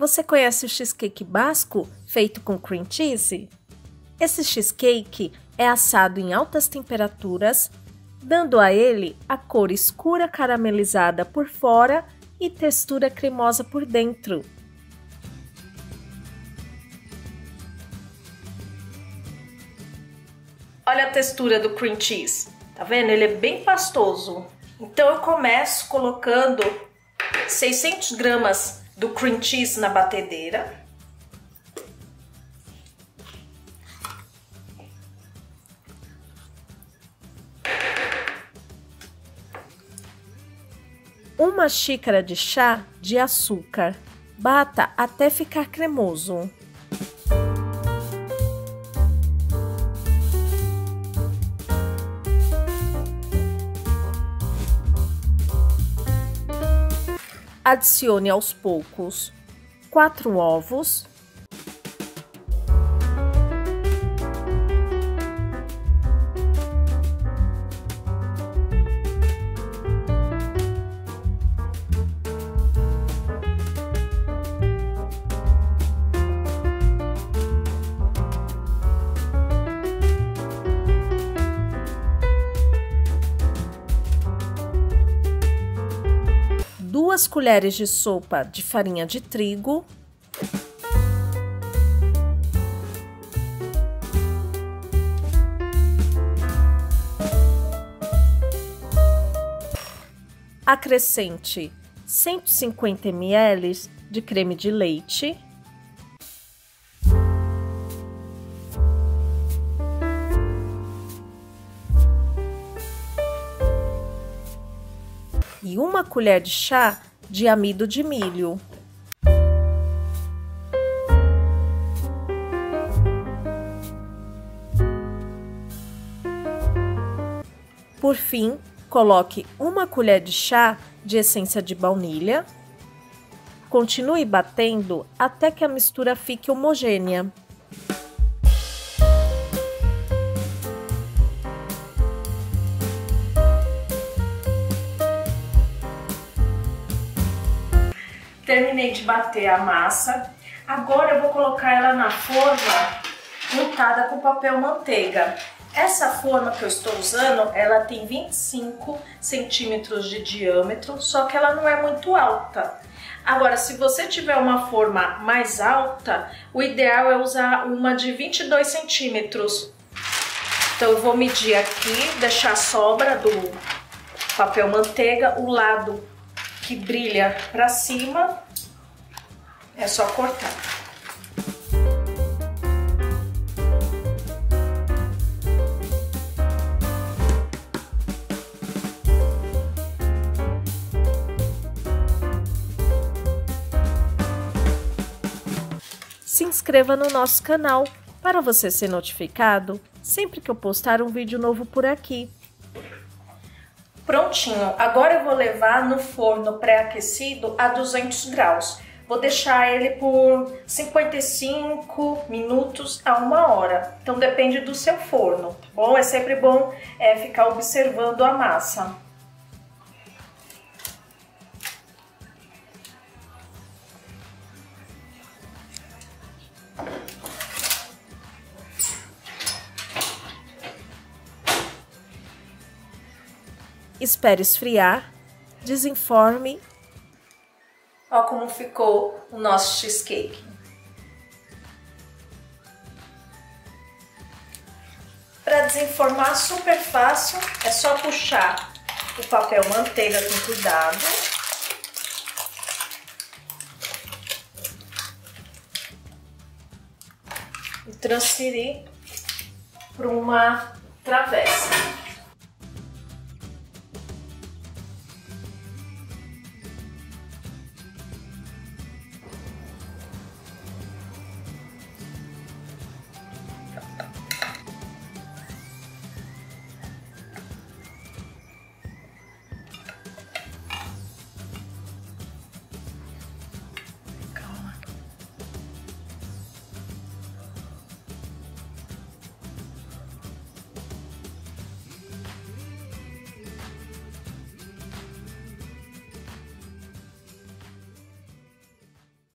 Você conhece o cheesecake basco feito com cream cheese? Esse cheesecake é assado em altas temperaturas, dando a ele a cor escura caramelizada por fora e textura cremosa por dentro. Olha a textura do cream cheese. Tá vendo? Ele é bem pastoso. Então eu começo colocando 600 gramas do cream cheese na batedeira. Uma xícara de chá de açúcar. Bata até ficar cremoso. Adicione aos poucos quatro ovos. Duas colheres de sopa de farinha de trigo, acrescente 150 ml de creme de leite. E uma colher de chá de amido de milho. Por fim, coloque uma colher de chá de essência de baunilha. Continue batendo até que a mistura fique homogênea. Terminei de bater a massa. Agora eu vou colocar ela na forma untada com papel manteiga. Essa forma que eu estou usando, ela tem 25 centímetros de diâmetro, só que ela não é muito alta. Agora, se você tiver uma forma mais alta, o ideal é usar uma de 22 centímetros. Então eu vou medir aqui, deixar a sobra do papel manteiga, o lado que brilha para cima, é só cortar. Se inscreva no nosso canal para você ser notificado sempre que eu postar um vídeo novo por aqui. Prontinho, agora eu vou levar no forno pré-aquecido a 200 graus. Vou deixar ele por 55 minutos a uma hora. Então depende do seu forno, tá bom? É sempre bom é, ficar observando a massa. Espere esfriar, desenforme. Olha como ficou o nosso cheesecake. Para desenformar super fácil, é só puxar o papel manteiga com cuidado. E transferir para uma travessa.